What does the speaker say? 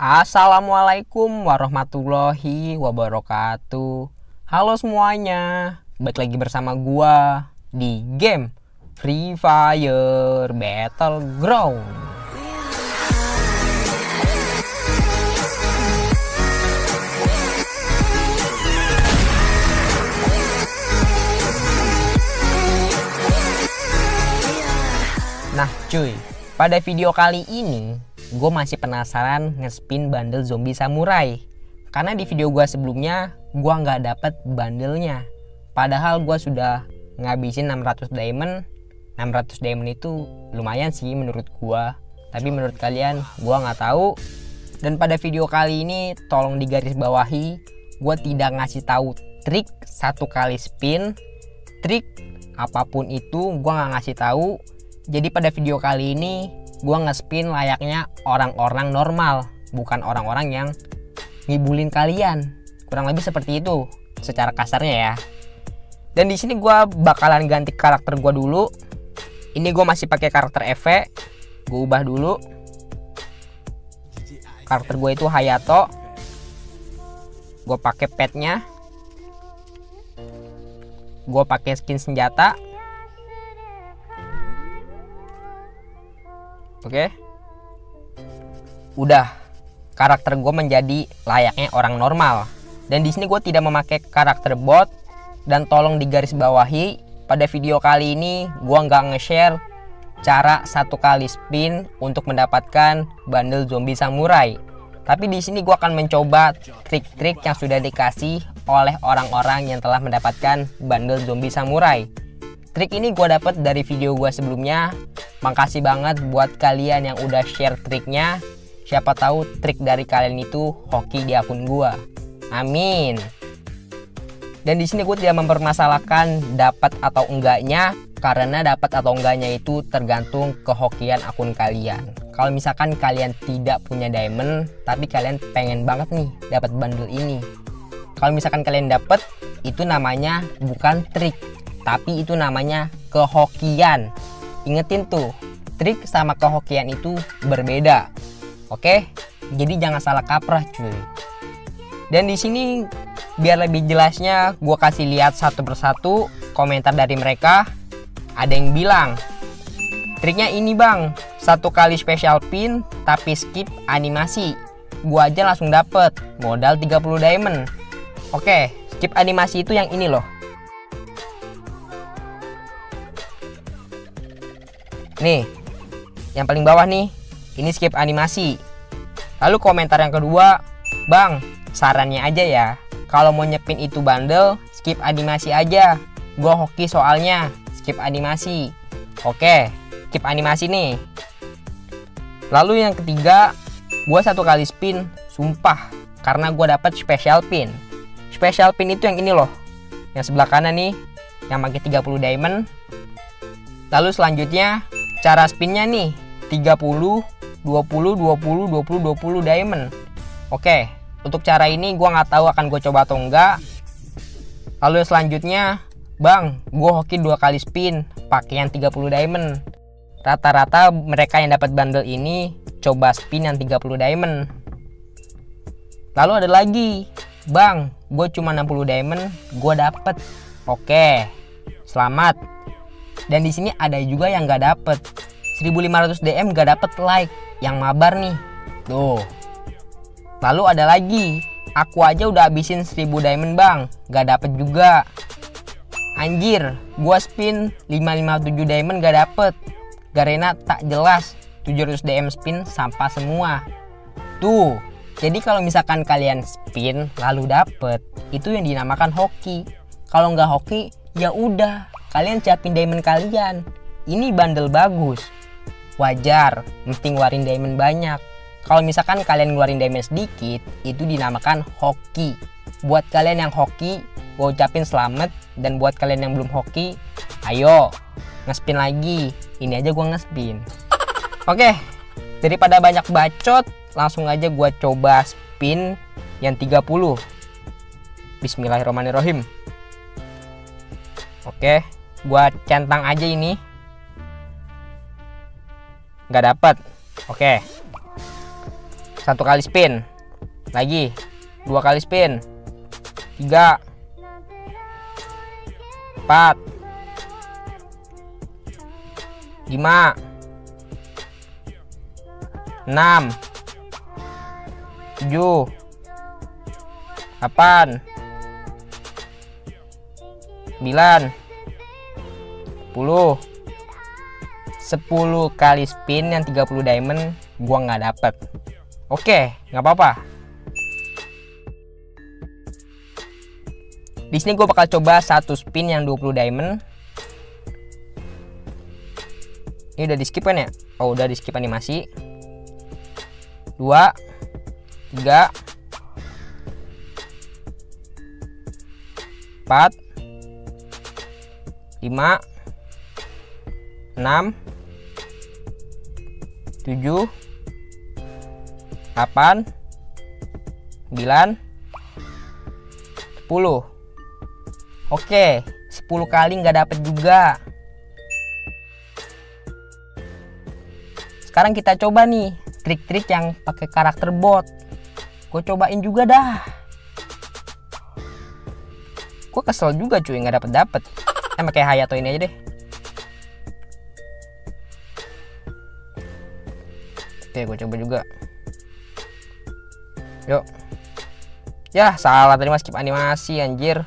Assalamualaikum warahmatullahi wabarakatuh. Halo semuanya Balik lagi bersama gua di game Free Fire Battleground. Nah cuy, pada video kali ini gue masih penasaran ngespin bundle zombie samurai. Karena di video gue sebelumnya gue nggak dapet bandelnya padahal gue sudah ngabisin 600 diamond. 600 diamond itu lumayan sih menurut gue tapi menurut kalian gue nggak tahu. Dan pada video kali ini tolong digaris bawahi gue tidak ngasih tahu trik satu kali spin. Trik apa pun itu gue nggak ngasih tahu. Jadi pada video kali ini gue nge-spin layaknya orang-orang normal, bukan orang-orang yang ngibulin kalian. Kurang lebih seperti itu secara kasarnya ya. Dan di sini gue bakalan ganti karakter gue dulu. Ini gue masih pakai karakter EV. Gue ubah dulu. Karakter gue itu Hayato. Gue pakai petnya. Gue pakai skin senjata. Oke. Udah. Karakter gue menjadi layaknya orang normal. Dan di sini gue tidak memakai karakter bot. Dan tolong digaris bawahi. Pada video kali ini gue nggak nge-share cara satu kali spin untuk mendapatkan bundle zombie samurai. Tapi di sini gue akan mencoba trik-trik yang sudah dikasih oleh orang-orang yang telah mendapatkan bundle zombie samurai. Trik ini gue dapet dari video gue sebelumnya. Makasih banget buat kalian yang udah share triknya. Siapa tahu trik dari kalian itu hoki di akun gue. Amin. Dan di sini gue tidak mempermasalahkan dapat atau enggaknya karena dapat atau enggaknya itu tergantung kehokian akun kalian. Kalau misalkan kalian tidak punya diamond tapi kalian pengen banget nih dapat bundle ini. Kalau misalkan kalian dapat itu namanya bukan trik tapi itu namanya kehokian. Ingetin tuh, trik sama kehokian itu berbeda. Oke? Jadi jangan salah kaprah, cuy. Dan di sini biar lebih jelasnya gue kasih lihat satu persatu komentar dari mereka. Ada yang bilang, triknya ini bang, satu kali special pin tapi skip animasi. Gua aja langsung dapet, modal 30 diamond. Oke, skip animasi itu yang ini loh. Nih, yang paling bawah nih, ini skip animasi. Lalu komentar yang kedua, Bang, sarannya aja ya, kalau mau nyepin itu bandel, skip animasi aja. Gue hoki soalnya, skip animasi. Oke, skip animasi nih. Lalu yang ketiga, gue satu kali spin, sumpah, karena gue dapat special pin. Special pin itu yang ini loh, yang sebelah kanan nih, yang pakai 30 diamond. Lalu selanjutnya cara spinnya nih 30 20 20 20 20 diamond. Oke untuk cara ini gua nggak tahu akan gue coba atau enggak lalu selanjutnya bang gue hoki dua kali spin pakai yang 30 diamond. Rata-rata mereka yang dapat bundle ini coba spin yang 30 diamond. Lalu ada lagi bang gue cuma 60 diamond gue dapet. Oke selamat dan di sini ada juga yang nggak dapet. 1500 DM gak dapet like. Yang mabar nih. Tuh. Lalu ada lagi. Aku aja udah habisin 1000 diamond bang. Gak dapet juga. Anjir gua spin 557 diamond gak dapet. Garena tak jelas 700 DM spin sampah semua. Tuh. Jadi kalau misalkan kalian spin lalu dapet itu yang dinamakan hoki. Kalau nggak hoki ya udah kalian siapin diamond kalian. Ini bandel bagus. Wajar mesti ngeluarin diamond banyak. Kalau misalkan kalian ngeluarin diamond sedikit itu dinamakan hoki. Buat kalian yang hoki gue ucapin selamat. Dan buat kalian yang belum hoki ayo ngespin lagi. Ini aja gue ngespin. Oke daripada banyak bacot langsung aja gue coba spin yang 30 Bismillahirrahmanirrahim. Oke buat centang aja ini. Nggak dapat oke. Satu kali spin. Lagi. Dua kali spin. Tiga. Empat. Lima. Enam. Tujuh. Delapan. Sembilan sepuluh. 10 kali spin yang 30 diamond gua nggak dapet. Oke nggak apa-apa. Di sini gue bakal coba satu spin yang 20 diamond. Ini udah di skip kan ya? Oh udah di skip animasi. 2 3 4 5 6 7 8 9 10 Oke 10 kali nggak dapet juga. Sekarang kita coba nih trik-trik yang pakai karakter bot. Gue cobain juga dah. Gue kesel juga cuy nggak dapet dapet eh pakai Hayato ini aja deh Oke, gue coba juga. Yuk. Ya, salah tadi mas skip animasi anjir.